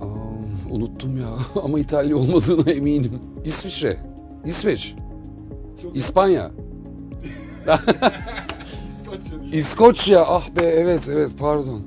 Aa, unuttum ya ama İtalya olmadığına eminim. İsviçre, İsveç, İspanya. İskoçya. İskoçya ah be evet evet pardon.